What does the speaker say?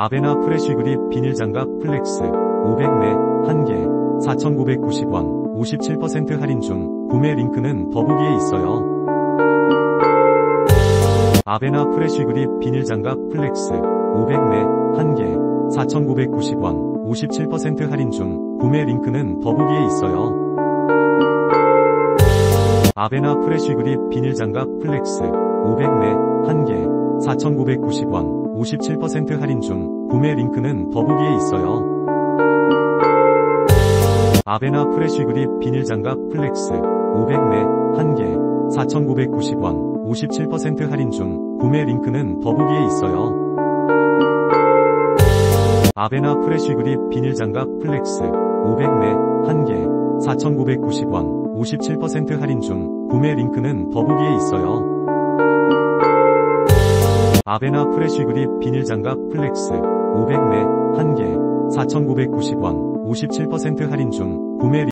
아베나 Fresh Grip 비닐장갑 FLEX 500매 1개 4,990원 57% 할인 중 구매 링크는 더보기에 있어요. 아베나 Fresh Grip 비닐장갑 FLEX 500매 1개 4,990원 57% 할인 중 구매 링크는 더보기에 있어요. 아베나 Fresh Grip 비닐장갑 FLEX 500매 1개 4,990원 57% 할인 중 구매 링크는 더보기에 있어요. 아베나 Fresh Grip 비닐 장갑 FLEX 500매 1개 4,990원 57% 할인 중 구매 링크는 더보기에 있어요. 아베나 Fresh Grip 비닐 장갑 FLEX 500매 1개 4,990원 57% 할인 중 구매 링크는 더보기에 있어요. 아베나 프레쉬 그립 비닐장갑 플렉스 500매 1개 4,990원 57% 할인 중 구매